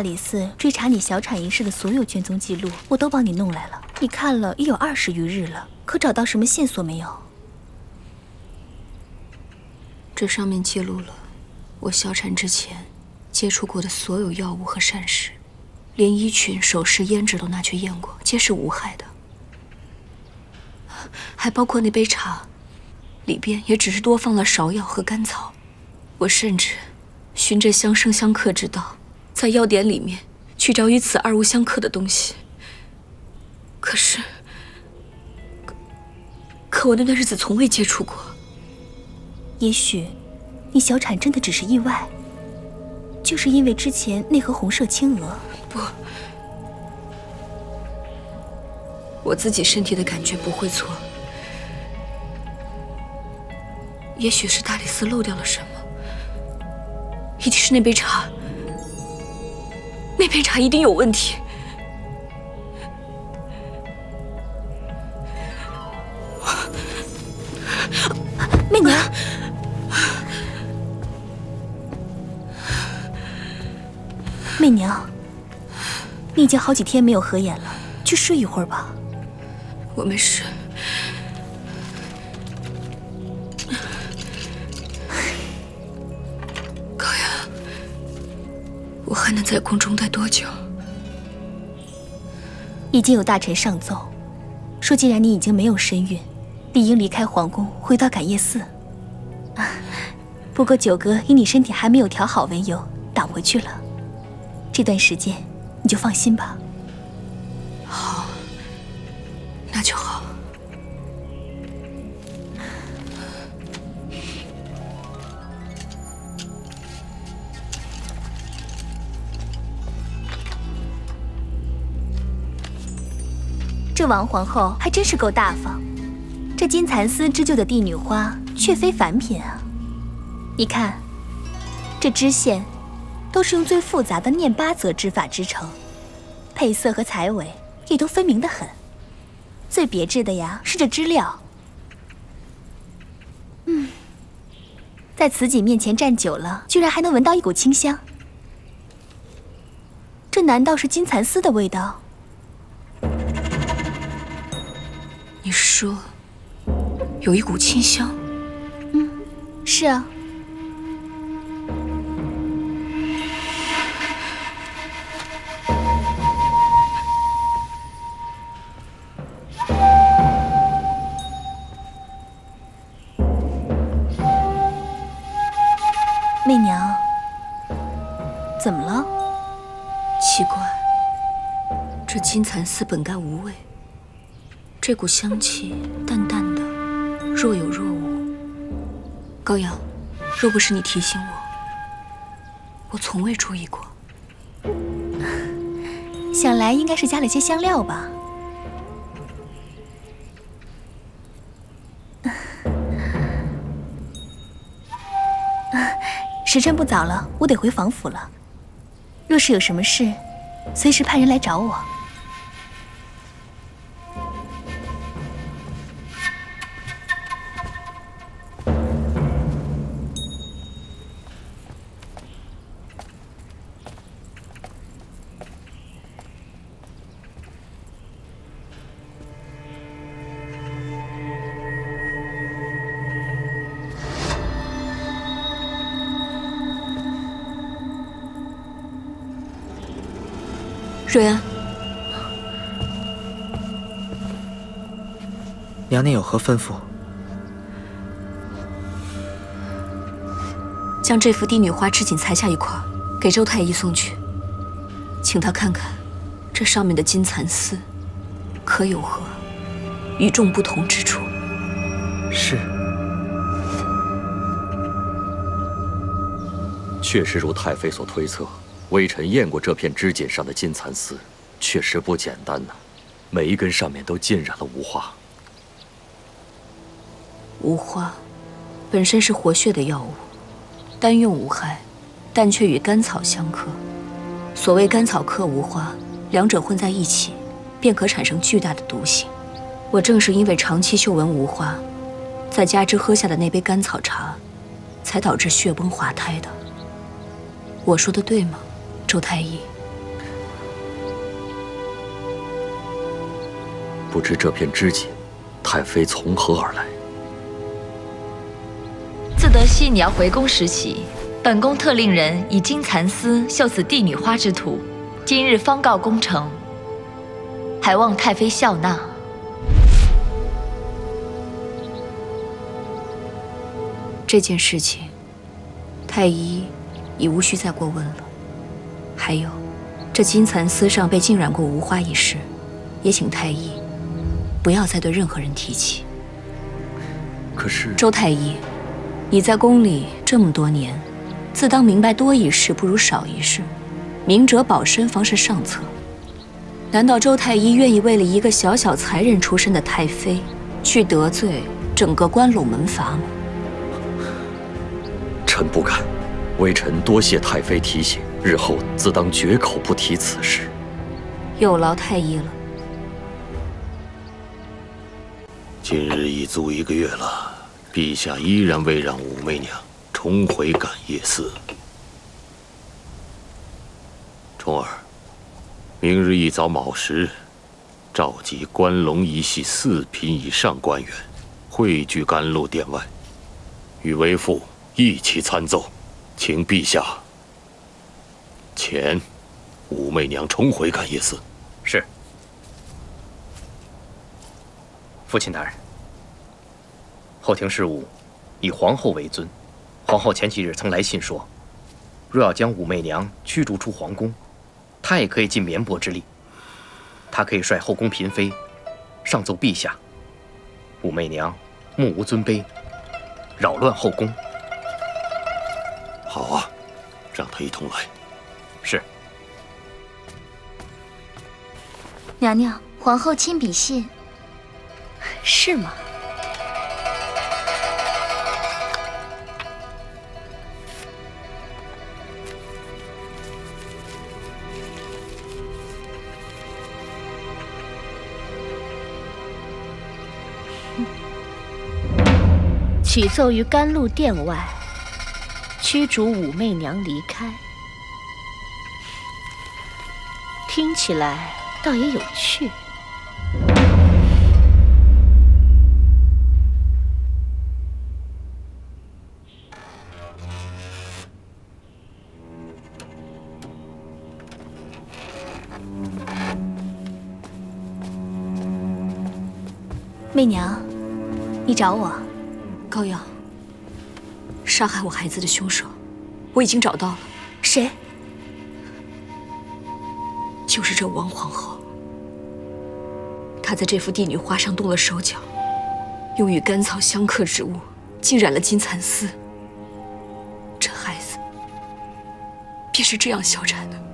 大理寺追查你小产一事的所有卷宗记录，我都帮你弄来了。你看了也有二十余日了，可找到什么线索没有？这上面记录了我小产之前接触过的所有药物和膳食，连衣裙、首饰、胭脂都拿去验过，皆是无害的。还包括那杯茶，里边也只是多放了芍药和甘草。我甚至循着相生相克之道。在药典里面去找与此二物相克的东西，可是，可可我那段日子从未接触过。也许，你小产真的只是意外，就是因为之前那盒红麝青娥。不，我自己身体的感觉不会错。也许是大理寺漏掉了什么，一定是那杯茶。那杯茶一定有问题，媚娘，媚娘，你已经好几天没有合眼了，去睡一会儿吧。我没事。我还能在宫中待多久？已经有大臣上奏，说既然你已经没有身孕，理应离开皇宫，回到感业寺。啊，不过九哥以你身体还没有调好为由，挡回去了。这段时间，你就放心吧。这王皇后还真是够大方，这金蚕丝织就的帝女花却非凡品啊！你看，这织线都是用最复杂的念八则织法织成，配色和彩尾也都分明的很。最别致的呀是这织料，嗯，在慈禧面前站久了，居然还能闻到一股清香。这难道是金蚕丝的味道？你说有一股清香？嗯，是啊。媚娘，怎么了？奇怪，这金蚕丝本该无味。这股香气淡淡的，若有若无。高阳，若不是你提醒我，我从未注意过。想来应该是加了些香料吧。时辰不早了，我得回房府了。若是有什么事，随时派人来找我。瑞安，娘娘有何吩咐？将这幅帝女花织锦裁下一块，给周太医送去，请他看看这上面的金蚕丝，可有何与众不同之处？是。确实如太妃所推测。微臣验过这片织锦上的金蚕丝，确实不简单呐。每一根上面都浸染了无花。无花本身是活血的药物，单用无害，但却与甘草相克。所谓甘草克无花，两者混在一起，便可产生巨大的毒性。我正是因为长期嗅闻无花，再加之喝下的那杯甘草茶，才导致血崩滑胎的。我说的对吗？周太医。不知这片织锦太妃从何而来。自得悉你要回宫时起本宫特令人以金蚕丝绣此帝女花之图今日方告宫城还望太妃笑纳。这件事情太医已无需再过问了。还有，这金蚕丝上被浸染过无花一事，也请太医不要再对任何人提起。可是，周太医，你在宫里这么多年，自当明白多一事不如少一事，明哲保身方是上策。难道周太医愿意为了一个小小才人出身的太妃，去得罪整个关陇门阀吗？臣不敢，微臣多谢太妃提醒，日后自当绝口不提此事。有劳太医了。今日已足一个月了，陛下依然未让武媚娘重回感业寺。重儿，明日一早卯时，召集关陇一系四品以上官员，汇聚甘露殿外，与为父。一起参奏，请陛下遣武媚娘重回感业寺。是。父亲大人，后庭事务以皇后为尊。皇后前几日曾来信说，若要将武媚娘驱逐出皇宫，她也可以尽绵薄之力。她可以率后宫嫔妃上奏陛下，武媚娘目无尊卑，扰乱后宫。好啊，让她一同来。是。娘娘，皇后亲笔信。是吗？启奏于甘露殿外。驱逐武媚娘离开，听起来倒也有趣。媚娘，你找我？高阳。杀害我孩子的凶手，我已经找到了。谁？就是这王皇后。她在这幅帝女画上动了手脚，用与甘草相克之物浸染了金蚕丝。这孩子便是这样消产的。